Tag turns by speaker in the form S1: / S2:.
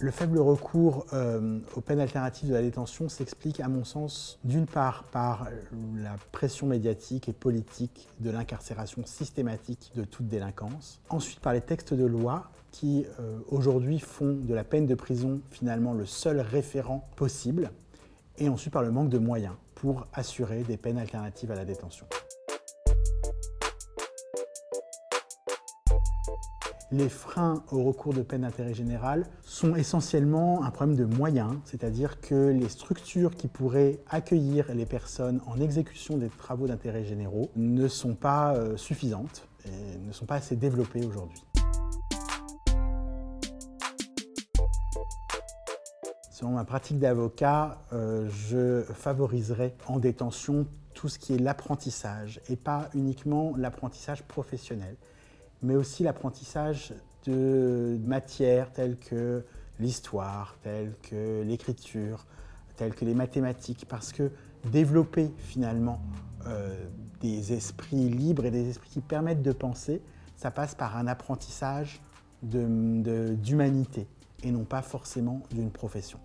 S1: Le faible recours euh, aux peines alternatives de la détention s'explique, à mon sens, d'une part par la pression médiatique et politique de l'incarcération systématique de toute délinquance, ensuite par les textes de loi qui, euh, aujourd'hui, font de la peine de prison finalement le seul référent possible, et ensuite par le manque de moyens pour assurer des peines alternatives à la détention. Les freins au recours de peine d'intérêt général sont essentiellement un problème de moyens, c'est-à-dire que les structures qui pourraient accueillir les personnes en exécution des travaux d'intérêt généraux ne sont pas euh, suffisantes et ne sont pas assez développées aujourd'hui. Selon ma pratique d'avocat, euh, je favoriserai en détention tout ce qui est l'apprentissage et pas uniquement l'apprentissage professionnel mais aussi l'apprentissage de matières telles que l'histoire, telles que l'écriture, telles que les mathématiques, parce que développer finalement euh, des esprits libres et des esprits qui permettent de penser, ça passe par un apprentissage d'humanité et non pas forcément d'une profession.